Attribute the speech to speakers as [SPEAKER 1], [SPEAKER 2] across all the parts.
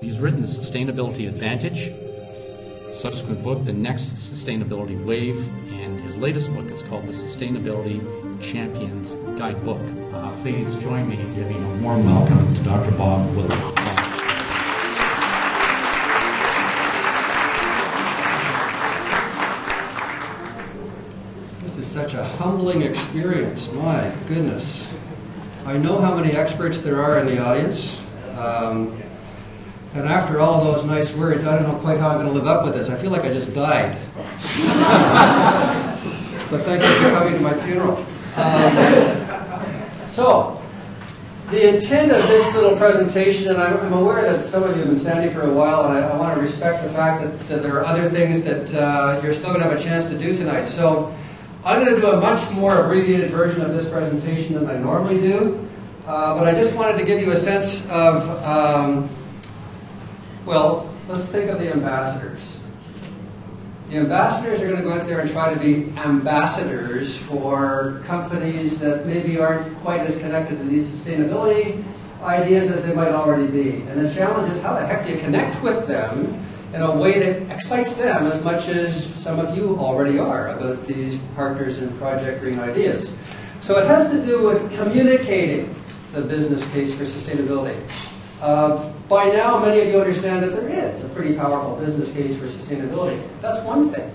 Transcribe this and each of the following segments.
[SPEAKER 1] He's written The Sustainability Advantage, subsequent book, The Next Sustainability Wave, and his latest book is called The Sustainability Champions Guidebook. Uh, please join me in giving a warm welcome to Dr. Bob Willard.
[SPEAKER 2] This is such a humbling experience. My goodness. I know how many experts there are in the audience. Um, and after all those nice words, I don't know quite how I'm going to live up with this. I feel like I just died. but thank you for coming to my funeral. Um, so, the intent of this little presentation, and I'm, I'm, aware that some of you have been standing for a while, and I, I want to respect the fact that, that, there are other things that uh, you're still going to have a chance to do tonight. So, I'm going to do a much more abbreviated version of this presentation than I normally do. Uh, but I just wanted to give you a sense of um, well, let's think of the ambassadors. The ambassadors are going to go out there and try to be ambassadors for companies that maybe aren't quite as connected to these sustainability ideas as they might already be. And the challenge is how the heck do you connect with them in a way that excites them as much as some of you already are about these Partners in Project Green Ideas. So it has to do with communicating the business case for sustainability. Uh, by now, many of you understand that there is a pretty powerful business case for sustainability. That's one thing.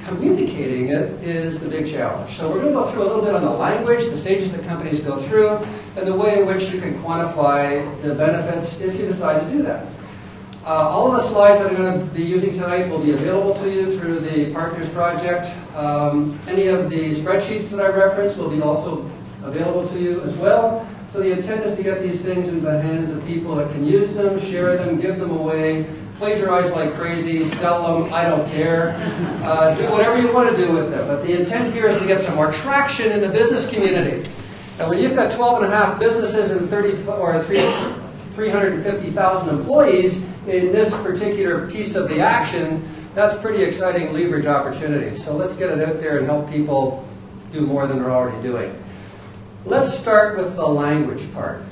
[SPEAKER 2] Communicating it is the big challenge. So we're going to go through a little bit on the language, the stages that companies go through, and the way in which you can quantify the benefits if you decide to do that. Uh, all of the slides that I'm going to be using tonight will be available to you through the Partners Project. Um, any of the spreadsheets that I reference will be also available to you as well. So the intent is to get these things into the hands of people that can use them, share them, give them away, plagiarize like crazy, sell them, I don't care. Uh, do whatever you want to do with them. But the intent here is to get some more traction in the business community. And when you've got 12 and a half businesses and 30 or 350,000 employees in this particular piece of the action, that's pretty exciting leverage opportunity. So let's get it out there and help people do more than they're already doing. Let's start with the language part.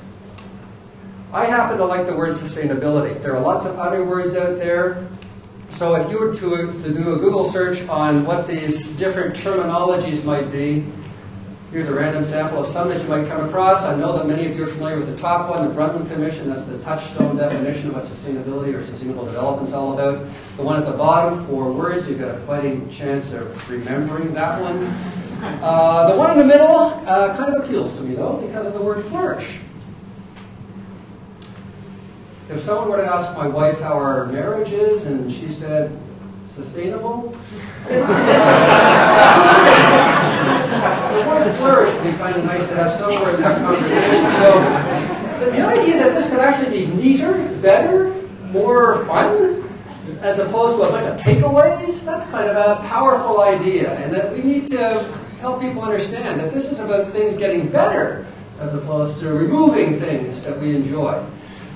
[SPEAKER 2] I happen to like the word sustainability. There are lots of other words out there. So if you were to, to do a Google search on what these different terminologies might be, here's a random sample of some that you might come across. I know that many of you are familiar with the top one, the Brundtland Commission. That's the touchstone definition of what sustainability or sustainable development is all about. The one at the bottom, four words. You've got a fighting chance of remembering that one. Uh, the one in the middle uh, kind of appeals to me, though, because of the word flourish. If someone were to ask my wife how our marriage is, and she said, sustainable, the word flourish would be kind of nice to have somewhere in that conversation. So the, the idea that this could actually be neater, better, more fun, as opposed to a bunch of takeaways, that's kind of a powerful idea, and that we need to help people understand that this is about things getting better as opposed to removing things that we enjoy.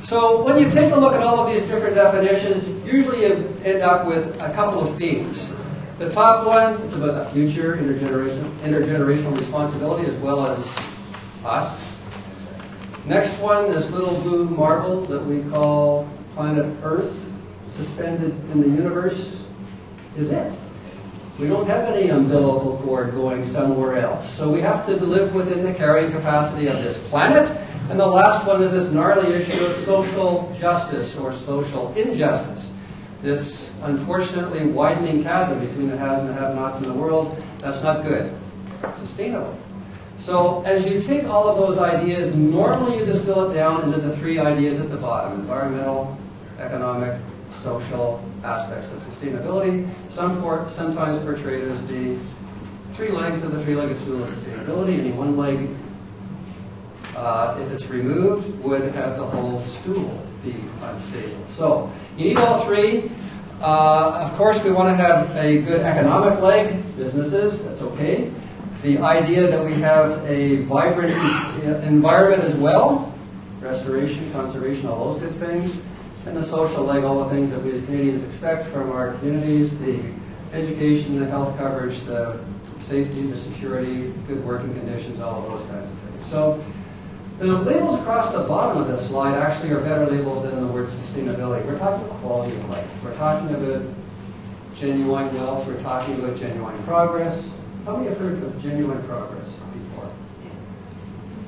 [SPEAKER 2] So when you take a look at all of these different definitions, usually you end up with a couple of themes. The top one is about the future, intergenerational, intergenerational responsibility, as well as us. Next one, this little blue marble that we call planet Earth, suspended in the universe, is it. We don't have any umbilical cord going somewhere else. So we have to live within the carrying capacity of this planet. And the last one is this gnarly issue of social justice or social injustice. This unfortunately widening chasm between the haves and the have-nots in the world, that's not good. It's not sustainable. So as you take all of those ideas, normally you distill it down into the three ideas at the bottom, environmental, economic, social aspects of sustainability, some sometimes portrayed as the three legs of the three-legged stool of sustainability. Any one leg, uh, if it's removed, would have the whole stool be unstable. So you need all three. Uh, of course, we want to have a good economic leg, businesses, that's okay. The idea that we have a vibrant environment as well, restoration, conservation, all those good things and the social leg, all the things that we as Canadians expect from our communities, the education, the health coverage, the safety, the security, good working conditions, all of those kinds of things. So the labels across the bottom of this slide actually are better labels than the word sustainability. We're talking about quality of life. We're talking about genuine wealth. We're talking about genuine progress. How many have heard of genuine progress?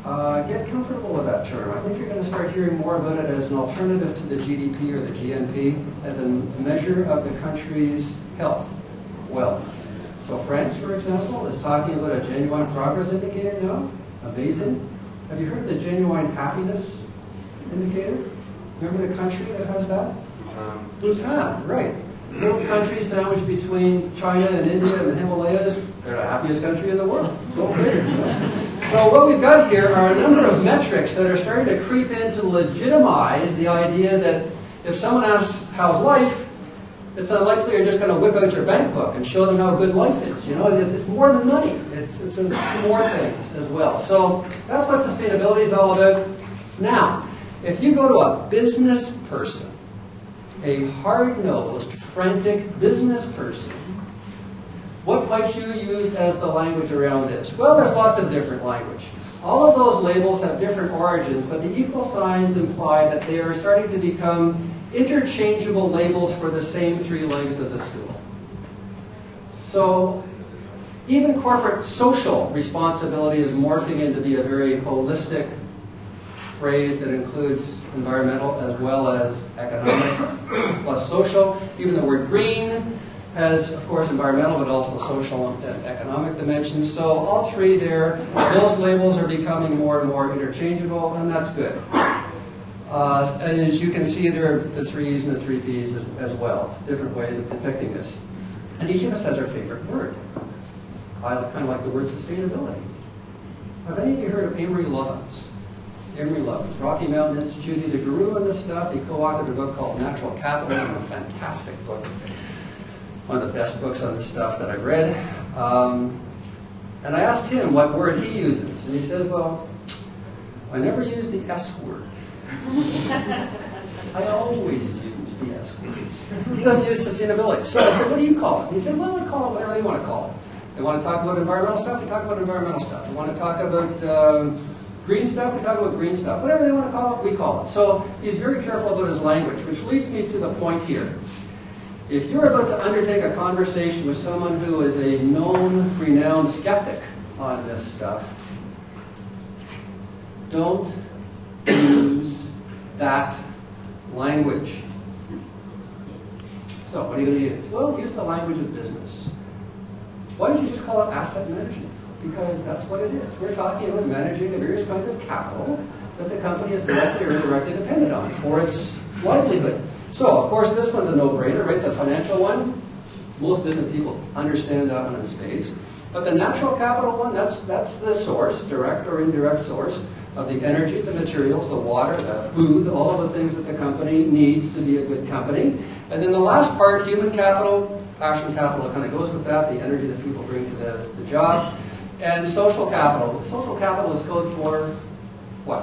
[SPEAKER 2] Uh, get comfortable with that term. I think you're going to start hearing more about it as an alternative to the GDP or the GNP, as a measure of the country's health, wealth. So France, for example, is talking about a genuine progress indicator now. Amazing. Have you heard of the genuine happiness indicator? Remember the country that has that?
[SPEAKER 3] Um,
[SPEAKER 2] Bhutan, right. Little country sandwiched between China and India and the Himalayas. They're the happiest country in the world. Go figure. So what we've got here are a number of metrics that are starting to creep in to legitimize the idea that if someone asks, how's life? It's unlikely you're just going to whip out your bank book and show them how good life is. You know, it's more than money. It's, it's more things as well. So that's what sustainability is all about. Now, if you go to a business person, a hard-nosed, frantic business person, what might you use as the language around this? Well, there's lots of different language. All of those labels have different origins, but the equal signs imply that they are starting to become interchangeable labels for the same three legs of the stool. So even corporate social responsibility is morphing into be a very holistic phrase that includes environmental as well as economic plus social. Even the word green has, of course, environmental but also social and economic dimensions. So all three there, those labels are becoming more and more interchangeable, and that's good. Uh, and as you can see, there are the threes and the three Ps as, as, well, different ways of depicting this. And each of us has our favorite word. I kind of like the word sustainability. Have any of you heard of Amory Lovins? Amory Lovins, Rocky Mountain Institute. He's a guru in this stuff. He co-authored a book called Natural Capitalism, a fantastic book. One of the best books on this stuff that I've read. Um, and I asked him what word he uses. And he says, well, I never use the S word. I always use the S words. He doesn't use sustainability. So I said, what do you call it? He said, well, we call it whatever you want to call it. They want to talk about environmental stuff, we talk about environmental stuff. They want to talk about um, green stuff, we talk about green stuff. Whatever they want to call it, we call it. So he's very careful about his language, which leads me to the point here. If you're about to undertake a conversation with someone who is a known, renowned skeptic on this stuff, don't use that language. So, what are you going to use? Well, use the language of business. Why don't you just call it asset management? Because that's what it is. We're talking about managing the various kinds of capital that the company is directly or indirectly dependent on for its livelihood. So, of course, this one's a no-brainer, right? The financial one, most business people understand that one in spades. But the natural capital one, that's, that's the source, direct or indirect source of the energy, the materials, the water, the food, all of the things that the company needs to be a good company. And then the last part, human capital, passion capital kind of goes with that, the energy that people bring to the, the job. And social capital. Social capital is code for what?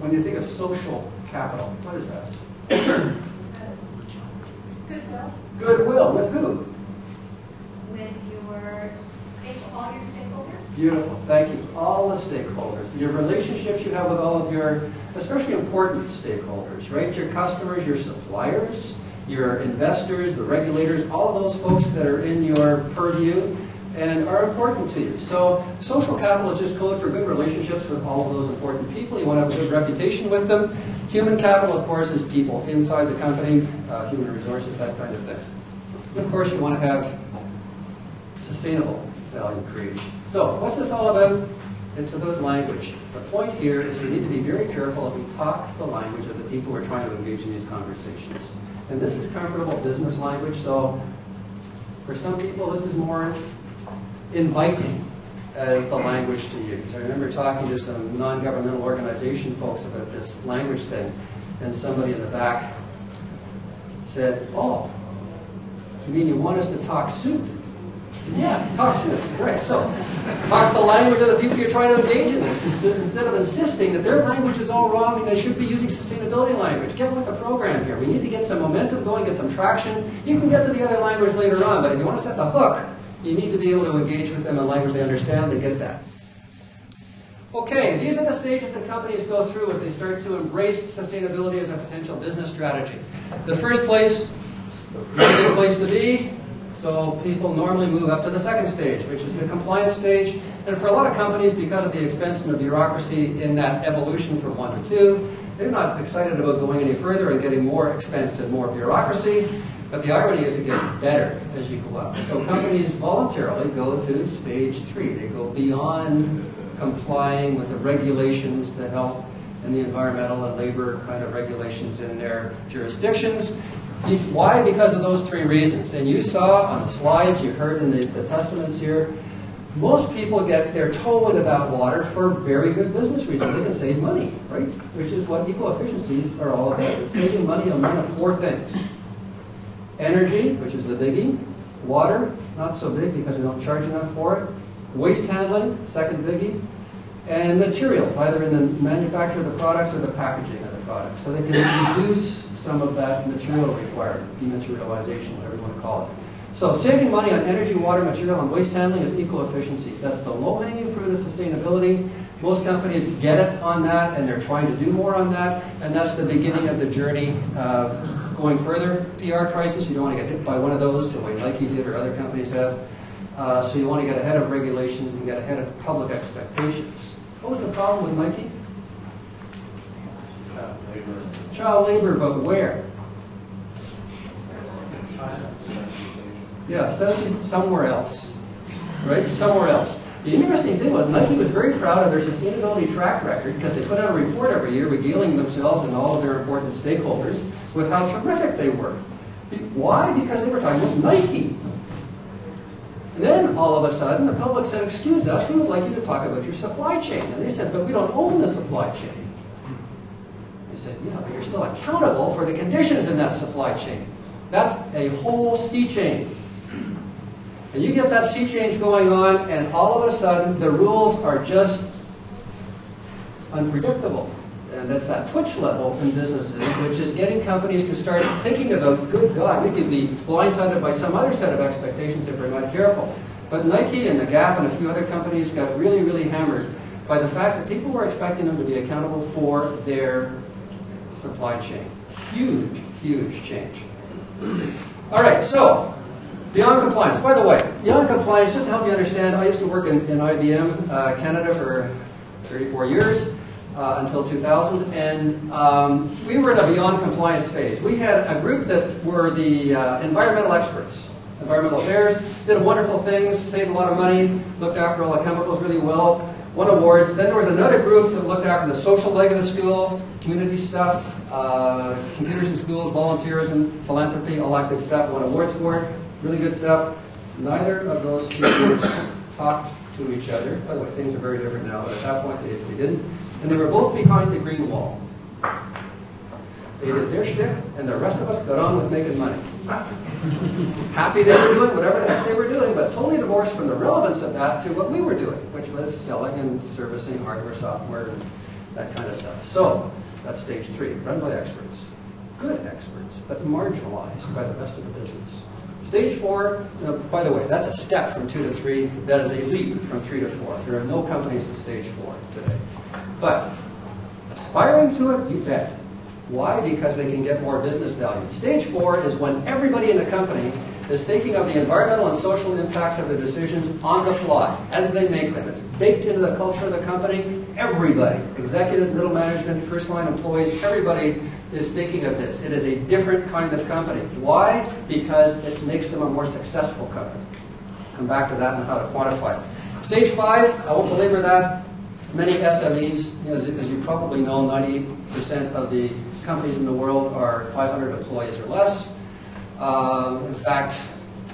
[SPEAKER 2] When you think of social capital, what is that?
[SPEAKER 4] Goodwill.
[SPEAKER 2] Goodwill. With who?
[SPEAKER 4] With your, all your stakeholders.
[SPEAKER 2] Beautiful. Thank you. All the stakeholders. Your relationships you have with all of your, especially important stakeholders, right? Your customers, your suppliers, your investors, the regulators, all those folks that are in your purview and are important to you. So social capital is just code for good relationships with all of those important people. You want to have a good reputation with them. Human capital, of course, is people inside the company, uh, human resources, that kind of thing. And of course, you want to have sustainable value creation. So what's this all about? It's about language. The point here is we need to be very careful that we talk the language of the people we're trying to engage in these conversations. And this is comfortable business language, so for some people this is more inviting as the language to use. I remember talking to some non-governmental organization folks about this language thing, and somebody in the back said, oh, you mean you want us to talk suit? I said, yeah, talk suit. Right, so talk the language of the people you're trying to engage in this, instead of insisting that their language is all wrong and they should be using sustainability language. Get with the program here. We need to get some momentum going, get some traction. You can get to the other language later on, but if you want to set the hook, you need to be able to engage with them in language they understand, they get that. Okay, these are the stages that companies go through as they start to embrace sustainability as a potential business strategy. The first place, really good place to be, so people normally move up to the second stage, which is the compliance stage. And for a lot of companies, because of the expense and the bureaucracy in that evolution from one to two, they're not excited about going any further and getting more expense and more bureaucracy. But the irony is it gets better as you go up. So companies voluntarily go to stage three. They go beyond complying with the regulations, the health and the environmental and labor kind of regulations in their jurisdictions. Why? Because of those three reasons. And you saw on the slides, you heard in the, the testaments here, most people get their toe into that water for very good business reasons. They can save money, right? Which is what eco-efficiencies are all about. It's saving money on one of four things. Energy, which is the biggie. Water, not so big because we don't charge enough for it. Waste handling, second biggie. And materials, either in the manufacture of the products or the packaging of the products. So they can reduce some of that material required, dematerialization, whatever you want to call it. So saving money on energy, water, material, and waste handling is eco-efficiencies. That's the low-hanging fruit of sustainability. Most companies get it on that, and they're trying to do more on that, and that's the beginning of the journey uh, going further. PR crisis, you don't want to get hit by one of those the way Nike did or other companies have. Uh, so you want to get ahead of regulations and get ahead of public expectations. What was the problem with Nike?
[SPEAKER 3] Child labor.
[SPEAKER 2] Child labor, but where? Yeah, somewhere else, right? Somewhere else. The interesting thing was Nike was very proud of their sustainability track record because they put out a report every year regaling themselves and all of their important stakeholders with how terrific they were. Why? Because they were talking about Nike. And then all of a sudden the public said, excuse us, we would like you to talk about your supply chain. And they said, but we don't own the supply chain. They said, yeah, but you're still accountable for the conditions in that supply chain. That's a whole sea change. And you get that sea change going on, and all of a sudden, the rules are just unpredictable. And that's that twitch level in businesses, which is getting companies to start thinking about, good God, we could be blindsided by some other set of expectations if we're not careful. But Nike and the Gap and a few other companies got really, really hammered by the fact that people were expecting them to be accountable for their supply chain. Huge, huge change. All right, so beyond compliance. By the way, beyond compliance, just to help you understand, I used to work in, in IBM uh, Canada for 34 years uh, until 2000, and um, we were in a beyond compliance phase. We had a group that were the uh, environmental experts, environmental affairs, did wonderful things, saved a lot of money, looked after all the chemicals really well, won awards. Then there was another group that looked after the social leg of the school, community stuff, uh, computers in schools, volunteerism, philanthropy, all that good stuff, won awards for it, really good stuff. Neither of those two groups talked to each other. By the way, things are very different now, but at that point they, they didn't. And they were both behind the green wall. They did their shtick, and the rest of us got on with making money. Happy they were doing whatever the heck they were doing, but totally divorced from the relevance of that to what we were doing, which was selling and servicing hardware, software, and that kind of stuff. So, that's stage three, run by experts. Good experts, but marginalized by the rest of the business. Stage four, you know, by the way, that's a step from two to three. That is a leap from three to four. There are no companies in stage four today. But aspiring to it, you bet. Why? Because they can get more business value. Stage four is when everybody in the company is thinking of the environmental and social impacts of their decisions on the fly as they make them. It's baked into the culture of the company. Everybody, executives, middle management, first line employees, everybody is thinking of this. It is a different kind of company. Why? Because it makes them a more successful company. Come back to that and how to quantify it. Stage five, I won't belabor that. Many SMEs, as, as you probably know, 98% of the companies in the world are 500 employees or less. Um, in fact,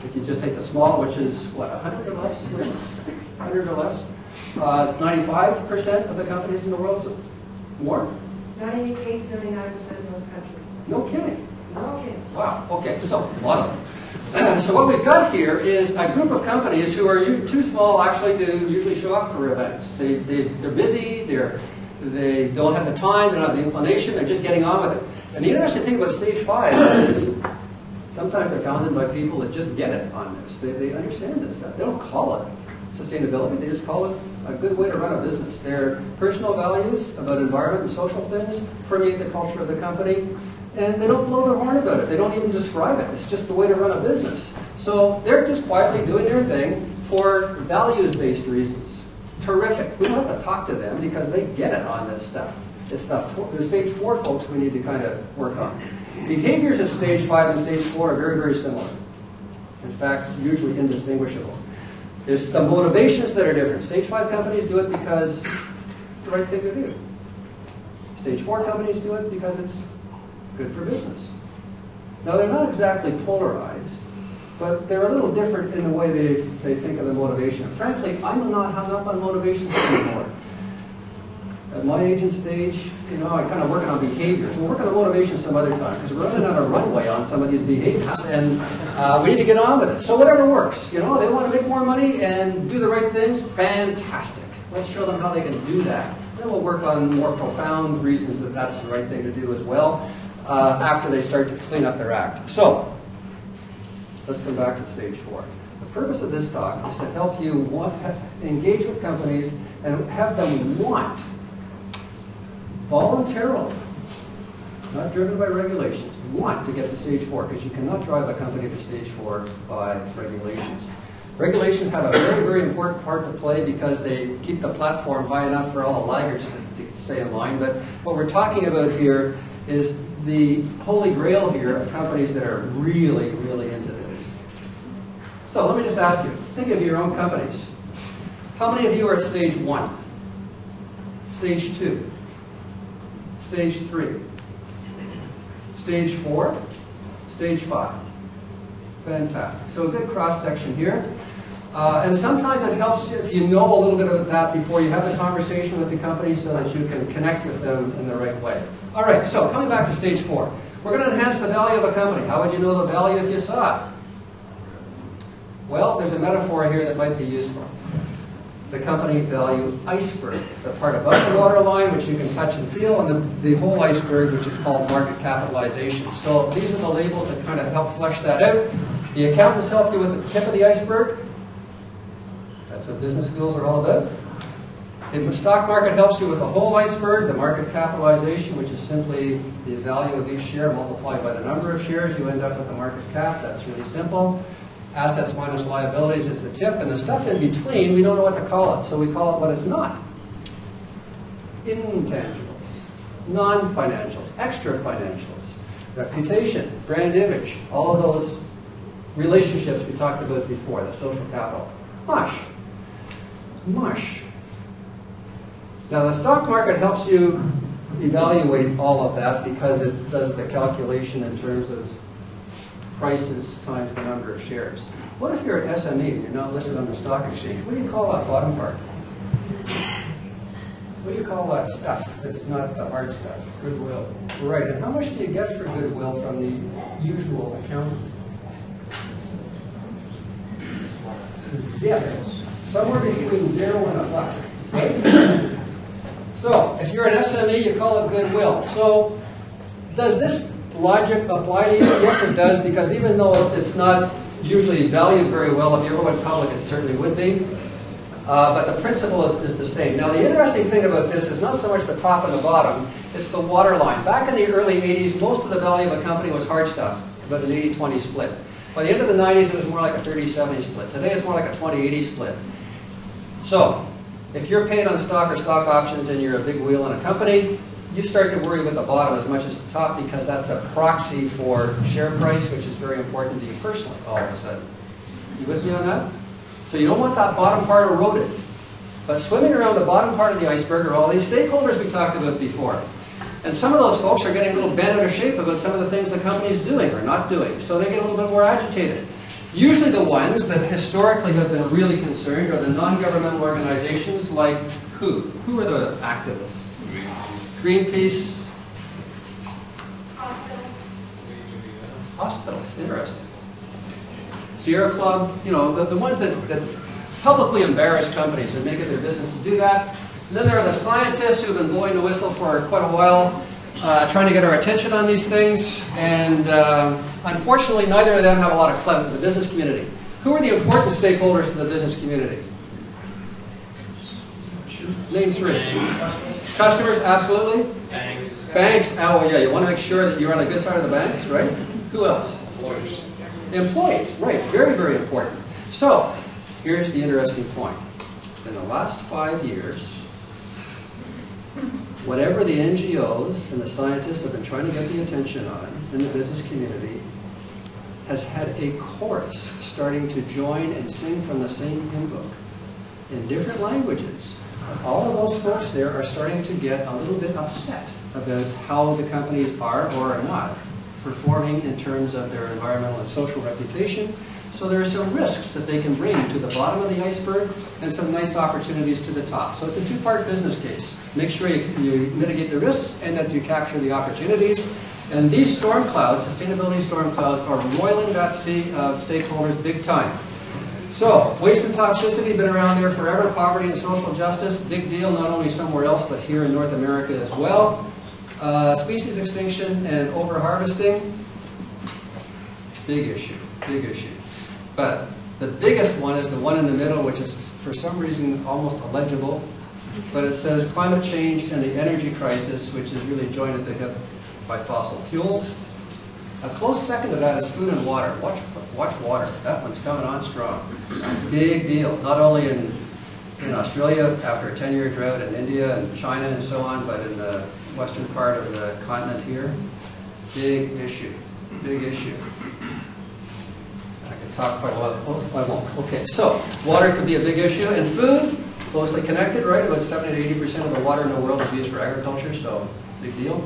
[SPEAKER 2] if you just take the small, which is what, 100 or less? 100 or less? Uh, it's 95% of the companies in the world, so more?
[SPEAKER 5] 98, 79% of those countries.
[SPEAKER 2] No kidding.
[SPEAKER 5] No kidding.
[SPEAKER 2] Wow, okay, so a lot of them. so what we've got here is a group of companies who are too small actually to usually show up for events. They, they, they're busy, they're, they don't have the time, they don't have the inclination, they're just getting on with it. And the interesting thing about stage five is sometimes they're founded by people that just get it on this. They, they understand this stuff. They don't call it sustainability. They just call it a good way to run a business. Their personal values about environment and social things permeate the culture of the company, and they don't blow their horn about it. They don't even describe it. It's just the way to run a business. So they're just quietly doing their thing for values-based reasons. Terrific. We don't have to talk to them because they get it on this stuff. It's the, the stage four folks we need to kind of work on. Behaviors at stage five and stage four are very, very similar. In fact, usually indistinguishable. It's the motivations that are different. Stage five companies do it because it's the right thing to do. Stage four companies do it because it's good for business. Now, they're not exactly polarized, but they're a little different in the way they, they think of the motivation. Frankly, I'm not hung up on motivations anymore. At my age and stage, you know, I kind of working on behaviors. We'll work on the motivation some other time because we're running out of runway on some of these behaviors, and uh, we need to get on with it. So whatever works, you know, they want to make more money and do the right things. Fantastic. Let's show them how they can do that. Then we'll work on more profound reasons that that's the right thing to do as well uh, after they start to clean up their act. So let's come back to stage four. The purpose of this talk is to help you want, engage with companies and have them want voluntarily, not driven by regulations, want to get to stage four because you cannot drive a company to stage four by regulations. Regulations have a very, very important part to play because they keep the platform high enough for all the laggards to, to stay in line. But what we're talking about here is the holy grail here of companies that are really, really into this. So let me just ask you, think of your own companies. How many of you are at stage one? Stage two? Stage three. Stage four. Stage five. Fantastic. So a good cross section here. Uh, and sometimes it helps if you know a little bit of that before you have the conversation with the company so that you can connect with them in the right way. All right, so coming back to stage four. We're going to enhance the value of a company. How would you know the value if you saw it? Well, there's a metaphor here that might be useful the company value iceberg, the part above the waterline, which you can touch and feel, and the, the whole iceberg, which is called market capitalization. So these are the labels that kind of help flesh that out. The accountants help you with the tip of the iceberg. That's what business schools are all about. The stock market helps you with the whole iceberg, the market capitalization, which is simply the value of each share multiplied by the number of shares. You end up with the market cap. That's really simple assets minus liabilities is the tip, and the stuff in between, we don't know what to call it, so we call it what it's not. Intangibles, non-financials, extra financials, reputation, brand image, all of those relationships we talked about before, the social capital. Mush. Mush. Now the stock market helps you evaluate all of that because it does the calculation in terms of prices times the number of shares. What if you're an SME and you're not listed on the stock exchange? What do you call that bottom part? What do you call that stuff that's not the hard stuff? Goodwill. Right, and how much do you get for goodwill from the usual accountant? Zip. Somewhere between zero and a buck. So, if you're an SME, you call it goodwill. So, does this logic apply to you? Yes, it does, because even though it's not usually valued very well, if you ever went public, it certainly would be. Uh, but the principle is, is, the same. Now, the interesting thing about this is not so much the top and the bottom, it's the waterline. Back in the early 80s, most of the value of a company was hard stuff, about an 80-20 split. By the end of the 90s, it was more like a 30-70 split. Today, it's more like a 20-80 split. So, if you're paid on stock or stock options and you're a big wheel in a company, you start to worry about the bottom as much as the top because that's a proxy for share price, which is very important to you personally all of a sudden. You with me on that? So you don't want that bottom part eroded. But swimming around the bottom part of the iceberg are all these stakeholders we talked about before. And some of those folks are getting a little bent out of shape about some of the things the company's doing or not doing. So they get a little bit more agitated. Usually the ones that historically have been really concerned are the non-governmental organizations like who? Who are the activists? Greenpeace.
[SPEAKER 4] Hospitals.
[SPEAKER 2] Hospitals, interesting. Sierra Club, you know, the, the ones that, that publicly embarrass companies and make it their business to do that. And then there are the scientists who've been blowing the whistle for quite a while, uh, trying to get our attention on these things. And uh, unfortunately, neither of them have a lot of clout in the business community. Who are the important stakeholders to the business community? Name three. Customers, absolutely.
[SPEAKER 3] Banks.
[SPEAKER 2] Banks, oh, yeah, you want to make sure that you're on the good side of the banks, right? Who else?
[SPEAKER 3] Lawyers.
[SPEAKER 2] Employees, right, very, very important. So, here's the interesting point. In the last five years, whatever the NGOs and the scientists have been trying to get the attention on in the business community has had a chorus starting to join and sing from the same hymn book in different languages. All of those folks there are starting to get a little bit upset about how the companies are or are not performing in terms of their environmental and social reputation. So there are some risks that they can bring to the bottom of the iceberg and some nice opportunities to the top. So it's a two-part business case. Make sure you, you mitigate the risks and that you capture the opportunities. And these storm clouds, sustainability storm clouds, are roiling that sea of stakeholders big time. So, waste and toxicity been around there forever. Poverty and social justice, big deal, not only somewhere else, but here in North America as well. Uh, species extinction and overharvesting, big issue, big issue. But the biggest one is the one in the middle, which is for some reason almost illegible. But it says climate change and the energy crisis, which is really joined at the hip by fossil fuels. A close second to that is food and water. Watch, watch water. That one's coming on strong. Big deal. Not only in, in Australia after a 10-year drought, in India and China and so on, but in the western part of the continent here. Big issue. Big issue. Talk quite a lot. Oh, I won't. Okay, so water can be a big issue. And food, closely connected, right? About 70 to 80% of the water in the world is used for agriculture, so big deal.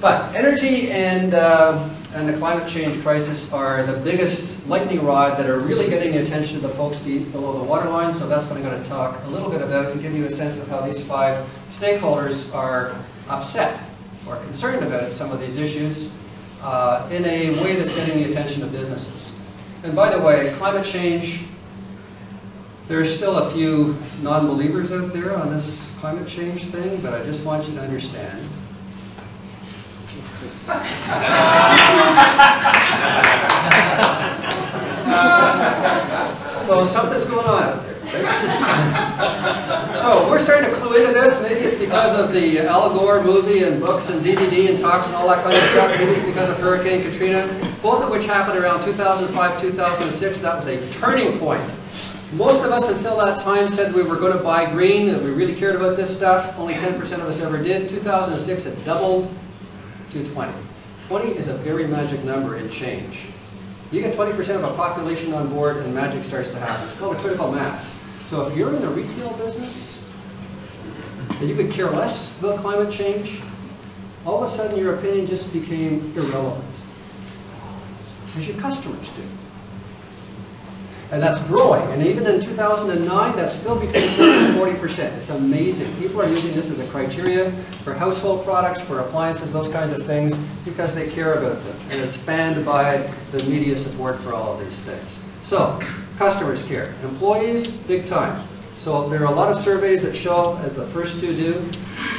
[SPEAKER 2] But energy and, uh, and the climate change crisis are the biggest lightning rod that are really getting the attention of the folks below the waterline. So that's what I'm going to talk a little bit about and give you a sense of how these five stakeholders are upset or concerned about some of these issues uh, in a way that's getting the attention of businesses. And by the way, climate change, there are still a few non-believers out there on this climate change thing, but I just want you to understand so something's going on out there. Right? so we're starting to clue into this. Maybe it's because of the Al Gore movie and books and DVD and talks and all that kind of stuff. Maybe it's because of Hurricane Katrina, both of which happened around 2005, 2006. That was a turning point. Most of us until that time said we were going to buy green, that we really cared about this stuff. Only 10% of us ever did. 2006, it doubled to 20. 20 is a very magic number in change. You get 20% of a population on board and magic starts to happen. It's called a critical mass. So if you're in the retail business and you could care less about climate change, all of a sudden your opinion just became irrelevant. Because your customers do. And that's growing. And even in 2009, that's still between 30 and 40%. It's amazing. People are using this as a criteria for household products, for appliances, those kinds of things, because they care about them. And it's fanned by the media support for all of these things. So, customers care. Employees, big time. So there are a lot of surveys that show, as the first two do,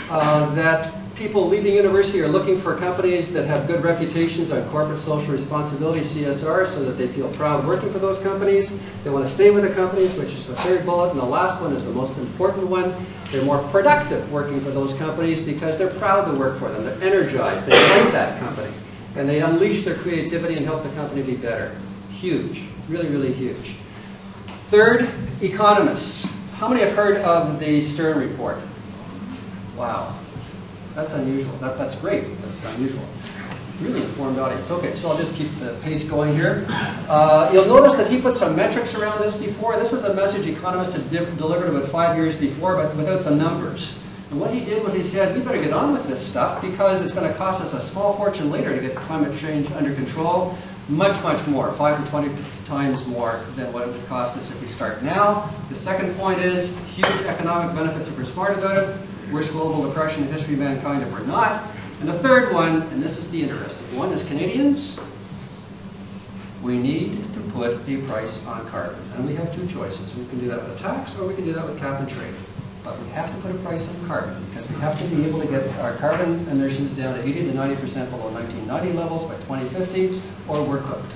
[SPEAKER 2] uh, that people leaving university are looking for companies that have good reputations on corporate social responsibility, CSR, so that they feel proud working for those companies. They want to stay with the companies, which is the third bullet. And the last one is the most important one. They're more productive working for those companies because they're proud to work for them. They're energized. They like that company. And they unleash their creativity and help the company be better. Huge. Really, really huge. Third, economists. How many have heard of the Stern Report? Wow. That's unusual. That, that's great. That's unusual. Really informed audience. Okay, so I'll just keep the pace going here. Uh, you'll notice that he put some metrics around this before. This was a message economists had de delivered about five years before, but without the numbers. And what he did was he said, we better get on with this stuff because it's going to cost us a small fortune later to get climate change under control. Much, much more, 5 to 20 times more than what it would cost us if we start now. The second point is huge economic benefits if we're smart about it. Worst global depression in the history of mankind if we're not. And the third one, and this is the interesting one, is Canadians, we need to put a price on carbon. And we have two choices. We can do that with a tax or we can do that with cap and trade. But we have to put a price on carbon because we have to be able to get our carbon emissions down to 80 to 90% below 1990 levels by 2050 or we're cooked.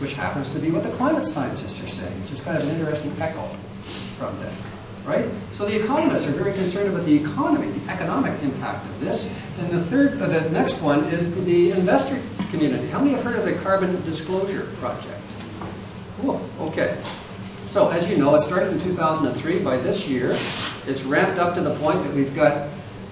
[SPEAKER 2] Which happens to be what the climate scientists are saying, which is kind of an interesting echo from them. Right? So the economists are very concerned about the economy, the economic impact of this. And the third, uh, the next one is the investor community. How many have heard of the Carbon Disclosure Project? Cool, okay. So as you know, it started in 2003. By this year, it's ramped up to the point that we've got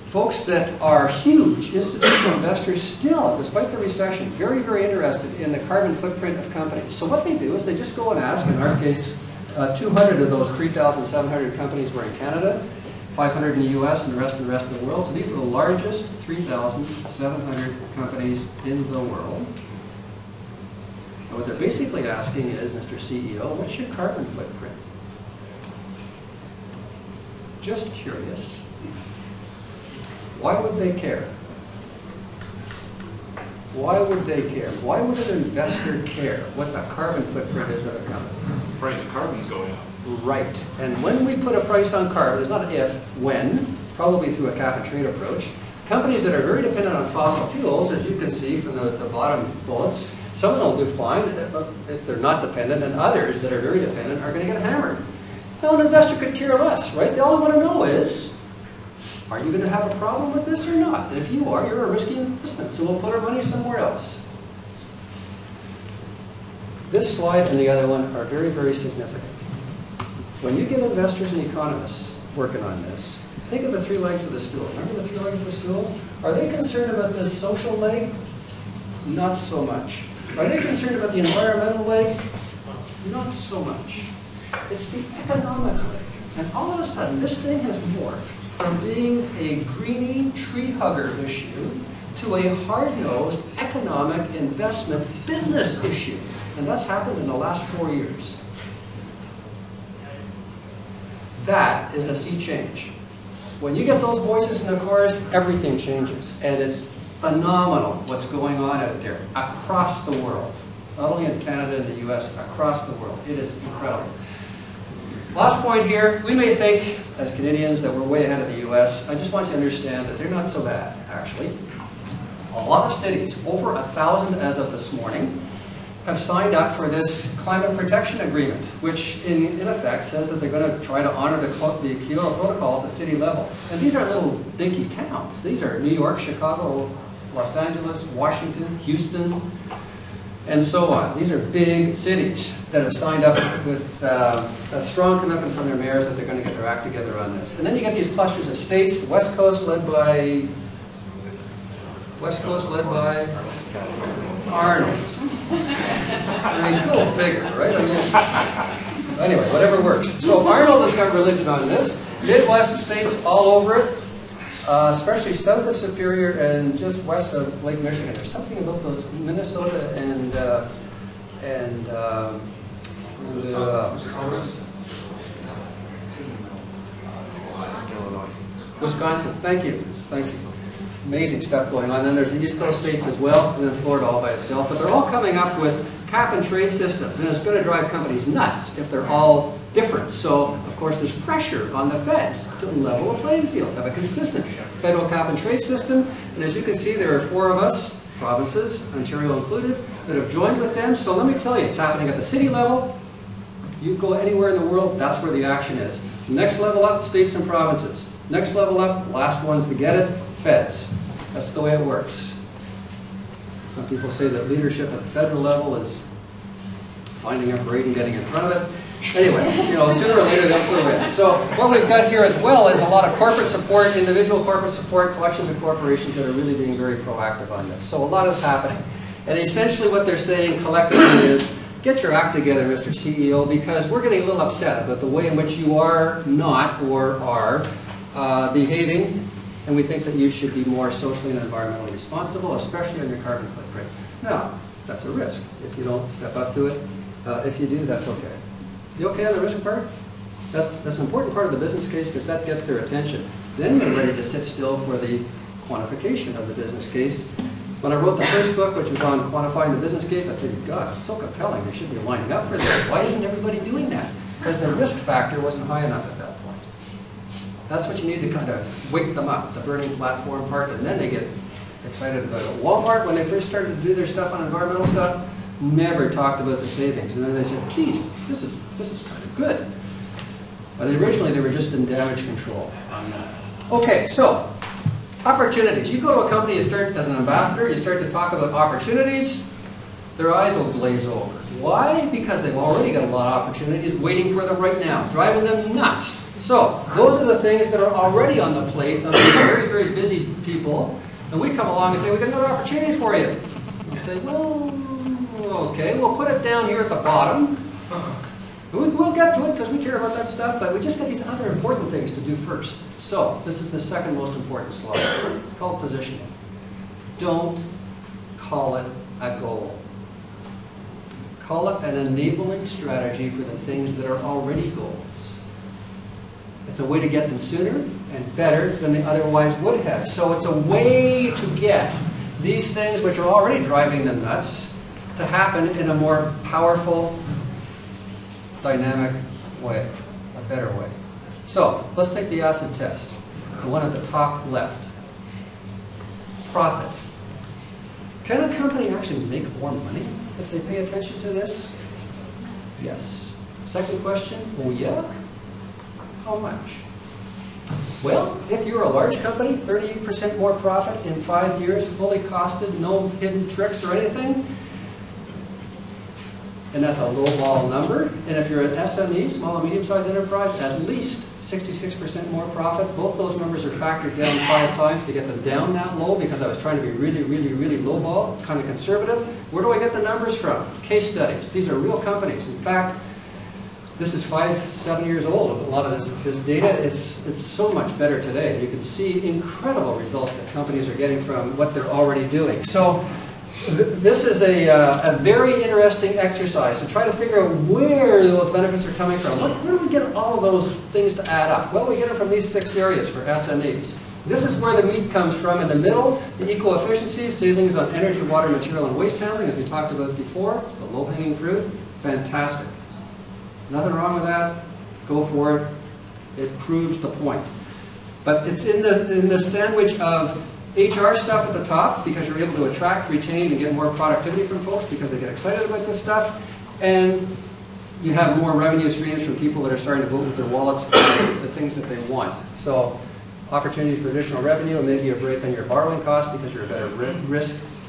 [SPEAKER 2] folks that are huge institutional investors still, despite the recession, very, very interested in the carbon footprint of companies. So what they do is they just go and ask, in our case, uh, 200 of those 3,700 companies were in Canada, 500 in the US, and the rest in the rest of the world. So these are the largest 3,700 companies in the world. And what they're basically asking is, Mr. CEO, what's your carbon footprint? Just curious. Why would they care? Why would they care? Why would an investor care what the carbon footprint is of a company?
[SPEAKER 3] The price of carbon's going up.
[SPEAKER 2] Right. And when we put a price on carbon, it's not if, when, probably through a cap and trade approach, companies that are very dependent on fossil fuels, as you can see from the, the bottom bullets, some of them will do fine uh, if if they're not dependent, and others that are very dependent are going to get hammered. Now, an investor could care less, right? They all they want to know is, are you going to have a problem with this or not? And if you are, you're a risky investment, so we'll put our money somewhere else. This slide and the other one are very, very significant. When you get investors and economists working on this, think of the three legs of the stool. Remember the three legs of the stool? Are they concerned about this social leg? Not so much. Are they concerned about the environmental leg? Not so much. It's the economic leg. And all of a sudden, this thing has morphed from being a greeny tree hugger issue to a hard-nosed economic investment business issue. And that's happened in the last four years. That is a sea change. When you get those voices in the chorus, everything changes. And it's phenomenal what's going on out there across the world. Not only in Canada and the US, across the world. It is incredible. Last point here, we may think as Canadians that we're way ahead of the US. I just want you to understand that they're not so bad, actually. A lot of cities, over a thousand as of this morning, have signed up for this climate protection agreement, which in, in effect says that they're going to try to honor the, the Kyoto Protocol at the city level. And these aren't little dinky towns. These are New York, Chicago, Los Angeles, Washington, Houston, and so on. These are big cities that have signed up with uh, a strong commitment from their mayors that they're going to get their act together on this. And then you get these clusters of states, the West Coast led by, West Coast led by Arnold. I mean, go figure, right? I mean, anyway, whatever works. So Arnold has got religion on this. Midwest states all over it, uh, especially south of Superior and just west of Lake Michigan. There's something about those Minnesota and uh, and um, uh, Wisconsin. Thank you, thank you. Amazing stuff going on. Then there's the East Coast states as well, and then Florida all by itself. But they're all coming up with cap and trade systems, and it's going to drive companies nuts if they're all different. So, of course, there's pressure on the feds to level a playing field, have a consistent federal cap and trade system. And as you can see, there are four of us, provinces, Ontario included, that have joined with them. So let me tell you, it's happening at the city level. You go anywhere in the world, that's where the action is. Next level up, states and provinces. Next level up, last ones to get it, feds. That's the way it works. Some people say that leadership at the federal level is finding a parade and getting in front of it. Anyway, you know, sooner or later they'll clue in. So what we've got here as well is a lot of corporate support, individual corporate support, collections of corporations that are really being very proactive on this. So a lot is happening. And essentially what they're saying collectively is, get your act together, Mr. CEO, because we're getting a little upset about the way in which you are not or are uh, behaving, and we think that you should be more socially and environmentally responsible, especially on your carbon footprint. Now, that's a risk if you don't step up to it. Uh, if you do, that's okay. You okay on the risk part? That's, that's an important part of the business case because that gets their attention. Then they're ready to sit still for the quantification of the business case. When I wrote the first book, which was on quantifying the business case, I figured, God, it's so compelling. They should be lining up for this. Why isn't everybody doing that? Because the risk factor wasn't high enough at that point. That's what you need to kind of wake them up, the burning platform part, and then they get excited about it. Walmart, when they first started to do their stuff on environmental stuff, never talked about the savings. And then they said, geez, this is, this is kind of good. But originally, they were just in damage control on that. Okay, so opportunities. You go to a company, you start as an ambassador, you start to talk about opportunities, their eyes will glaze over. Why? Because they've already got a lot of opportunities waiting for them right now, driving them nuts. So, those are the things that are already on the plate of these very, very busy people. And we come along and say, we've got another opportunity for you. We say, well, okay, we'll put it down here at the bottom. Uh-huh. We- We'll get to it because we care about that stuff, but we just got these other important things to do first. So, this is the second most important slide. It's called positioning. Don't call it a goal. Call it an enabling strategy for the things that are already goals. It's a way to get them sooner and better than they otherwise would have. So it's a way to get these things which are already driving them nuts to happen in a more powerful, dynamic way, a better way. So let's take the acid test, the one at the top left. Profit. Can a company actually make more money if they pay attention to this? Yes. Second question, oh yeah? How much? Well, if you're a large company, 38% more profit in five years, fully costed, no hidden tricks or anything, and that's a low ball number. And if you're an SME, small and medium-sized enterprise, at least 66% more profit. Both those numbers are factored down five times to get them down that low because I was trying to be really, really, really low ball, kind of conservative. Where do I get the numbers from? Case studies. These are real companies. In fact, this is five, seven years old. A lot of this, this data, it's, it's so much better today. You can see incredible results that companies are getting from what they're already doing. So this is a, uh, a very interesting exercise to try to figure out where those benefits are coming from. What, where do we get all those things to add up? Well, we get it from these six areas for SMEs. This is where the meat comes from. In the middle, the eco-efficiency, savings on energy, water, material, and waste handling, as we talked about before, the low-hanging fruit, fantastic. Nothing wrong with that. Go for it. It proves the point. But it's in the, in the sandwich of HR stuff at the top because you're able to attract, retain, and get more productivity from folks because they get excited about this stuff. And you have more revenue streams from people that are starting to vote with their wallets for the things that they want. So opportunities for additional revenue maybe a break on your borrowing costs because you're a better ri- risk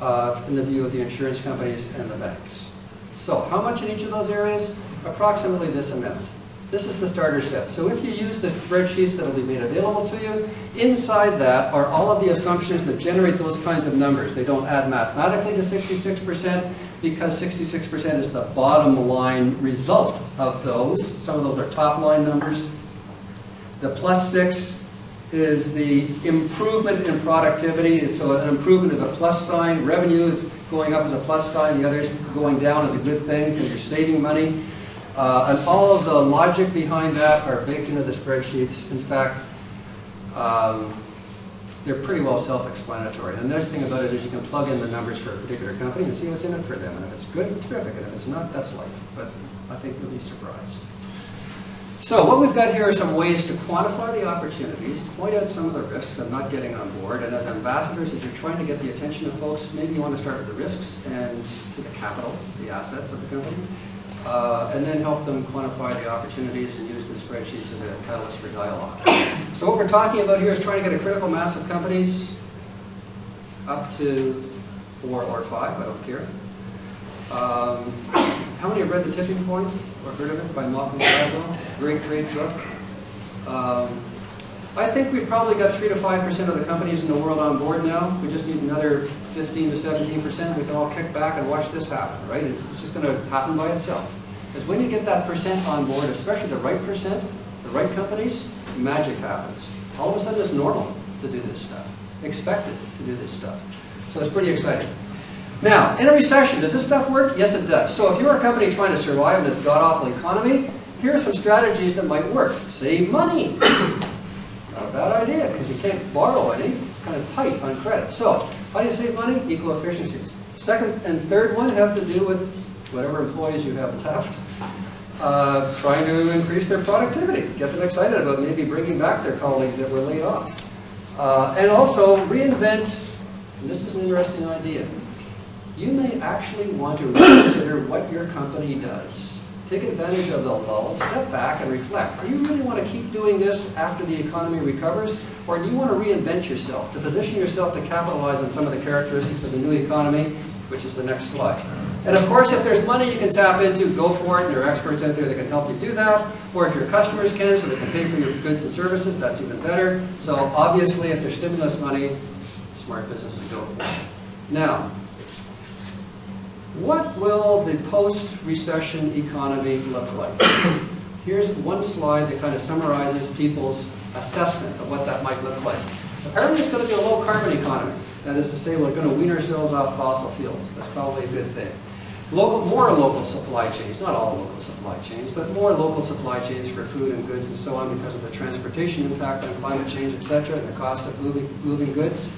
[SPEAKER 2] uh, in the view of the insurance companies and the banks. So how much in each of those areas? Approximately this amount. This is the starter set. So if you use the spreadsheets that will be made available to you, inside that are all of the assumptions that generate those kinds of numbers. They don't add mathematically to 66% because 66% is the bottom line result of those. Some of those are top line numbers. The plus six is the improvement in productivity. So an improvement is a plus sign. Revenue is going up as a plus sign. The others going down is a good thing because you're saving money. Uh, and all of the logic behind that are baked into the spreadsheets. In fact, um, they're pretty well self-explanatory. The nice thing about it is you can plug in the numbers for a particular company and see what's in it for them. And if it's good, terrific. And if it's not, that's life. But I think you'll be surprised. So what we've got here are some ways to quantify the opportunities, point out some of the risks of not getting on board, and as ambassadors, if you're trying to get the attention of folks, maybe you want to start with the risks and to the capital, the assets of the company, uh, and then help them quantify the opportunities and use the spreadsheets as a catalyst for dialogue. So what we're talking about here is trying to get a critical mass of companies up to four or five, I don't care. Um, how many have read The Tipping Point or heard of it by Malcolm Gladwell? Great, great book. Um, I think we've probably got three to five percent of the companies in the world on board now. We just need another 15 to 17 percent. We can all kick back and watch this happen, right? It's, it's just going to happen by itself. Because when you get that percent on board, especially the right percent, the right companies, magic happens. All of a sudden, it's normal to do this stuff. Expected to do this stuff. So it's pretty exciting. Now, in a recession, does this stuff work? Yes, it does. So if you're a company trying to survive in this god-awful economy, here are some strategies that might work. Save money. Not a bad idea, because you can't borrow any. It's kind of tight on credit. So, how do you save money? Eco-efficiencies. Second and third one have to do with whatever employees you have left. Uh, trying to increase their productivity, get them excited about maybe bringing back their colleagues that were laid off. Uh, and also reinvent, and this is an interesting idea, you may actually want to reconsider what your company does. Take advantage of the lull, step back and reflect. Do you really want to keep doing this after the economy recovers? Or do you want to reinvent yourself, to position yourself to capitalize on some of the characteristics of the new economy, which is the next slide. And of course, if there's money you can tap into, go for it. There are experts out there that can help you do that. Or if your customers can, so they can pay for your goods and services, that's even better. So obviously, if there's stimulus money, smart business to go for. Now, what will the post-recession economy look like? Here's one slide that kind of summarizes people's assessment of what that might look like. Apparently it's going to be a low-carbon economy. That is to say, we're going to wean ourselves off fossil fuels. That's probably a good thing. Local, more local supply chains, not all local supply chains, but more local supply chains for food and goods and so on because of the transportation impact on climate change, etc., and the cost of moving, moving goods.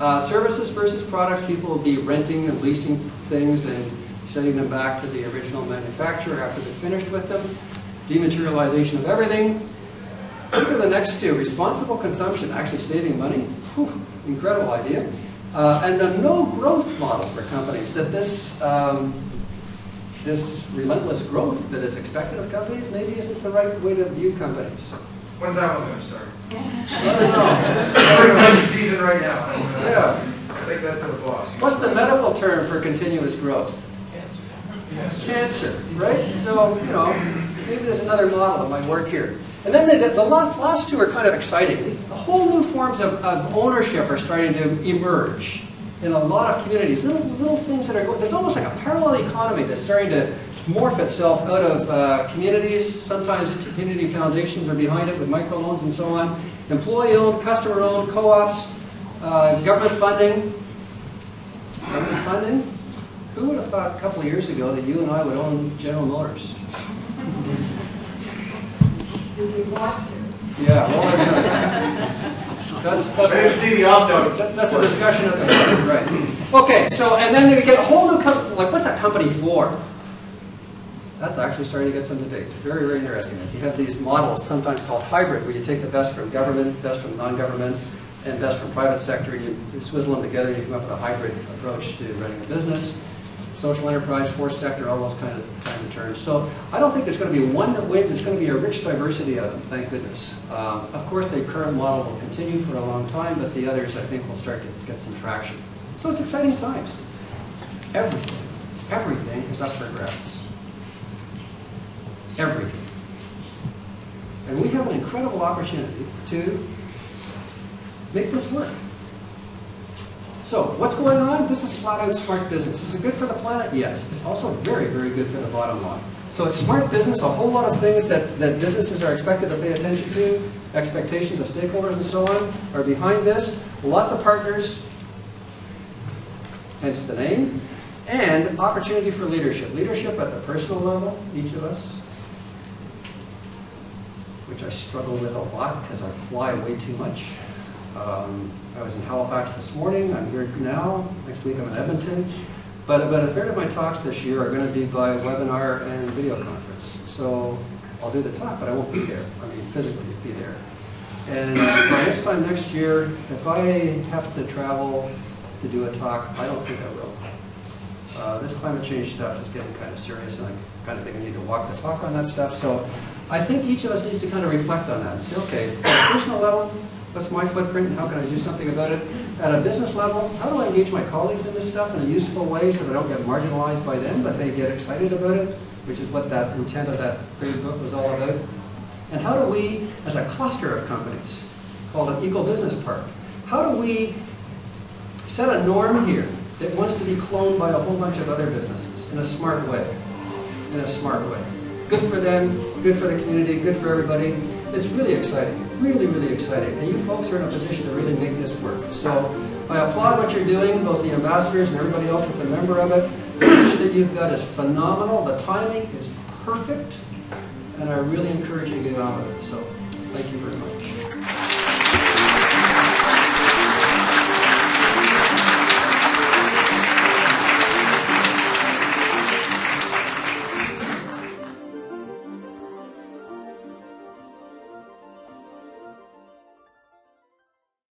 [SPEAKER 2] Uh, services versus products, people will be renting and leasing things and sending them back to the original manufacturer after they're finished with them. Dematerialization of everything. Look at the next two, responsible consumption, actually saving money. Whew, incredible idea. Uh, and a no growth model for companies, that this, um, this relentless growth that is expected of companies maybe isn't the right way to view companies.
[SPEAKER 6] When's that one gonna start?
[SPEAKER 2] I don't know.
[SPEAKER 6] We're in budget season right now.
[SPEAKER 2] Yeah.
[SPEAKER 6] Take that to the boss.
[SPEAKER 2] What's the medical term for continuous growth? Cancer, Cancer, right? So, you know, maybe there's another model that might work here. And then the, the last, last two are kind of exciting. The whole new forms of, of ownership are starting to emerge in a lot of communities. Little, little things that are going, there's almost like a parallel economy that's starting to morph itself out of uh, communities. Sometimes community foundations are behind it with microloans and so on. Employee-owned, customer-owned, co-ops, uh, government funding. Government funding? Who would have thought a couple of years ago that you and I would own General Motors?
[SPEAKER 5] Do we want to?
[SPEAKER 2] Yeah, well, yeah. that's,
[SPEAKER 6] I didn't
[SPEAKER 2] that's,
[SPEAKER 6] see the opt-out.
[SPEAKER 2] that- that's a discussion at the moment, right. Okay, so, and then we get a whole new company, like, what's that company for? That's actually starting to get some debate. Very, very interesting. You have these models, sometimes called hybrid, where you take the best from government, best from non-government, and best from private sector, and you swizzle them together, and you come up with a hybrid approach to running a business. Social enterprise, fourth sector, all those kind of, kind of terms. So I don't think there's going to be one that wins. It's going to be a rich diversity of them, thank goodness. Um, of course, the current model will continue for a long time, but the others, I think, will start to get some traction. So it's exciting times. Everything, everything is up for grabs. Everything. And we have an incredible opportunity to make this work. So, what's going on? This is flat out smart business. Is it good for the planet? Yes. It's also very, very good for the bottom line. So it's smart business, a whole lot of things that, that businesses are expected to pay attention to, expectations of stakeholders and so on, are behind this. Lots of partners, hence the name, and opportunity for leadership. Leadership at the personal level, each of us, which I struggle with a lot because I fly way too much. Um, I was in Halifax this morning, I'm here now, next week I'm in Edmonton. But about a third of my talks this year are going to be by webinar and video conference. So I'll do the talk, but I won't be there. I mean, physically be there. And uh, by this time next year, if I have to travel to do a talk, I don't think I will. Uh, this climate change stuff is getting kind of serious, and I kind of think I need to walk the talk on that stuff. So I think each of us needs to kind of reflect on that and say, okay, at a personal level, what's my footprint and how can I do something about it? At a business level, how do I engage my colleagues in this stuff in a useful way so that I don't get marginalized by them, but they get excited about it, which is what that intent of that third book was all about. And how do we, as a cluster of companies, called an eco-business park, how do we set a norm here that wants to be cloned by a whole bunch of other businesses in a smart way? In a smart way. Good for them, good for the community, good for everybody. It's really exciting, really, really exciting. And you folks are in a position to really make this work. So I applaud what you're doing, both the ambassadors and everybody else that's a member of it. The reach that you've got is phenomenal. The timing is perfect. And I really encourage you to get on with it. So thank you very much.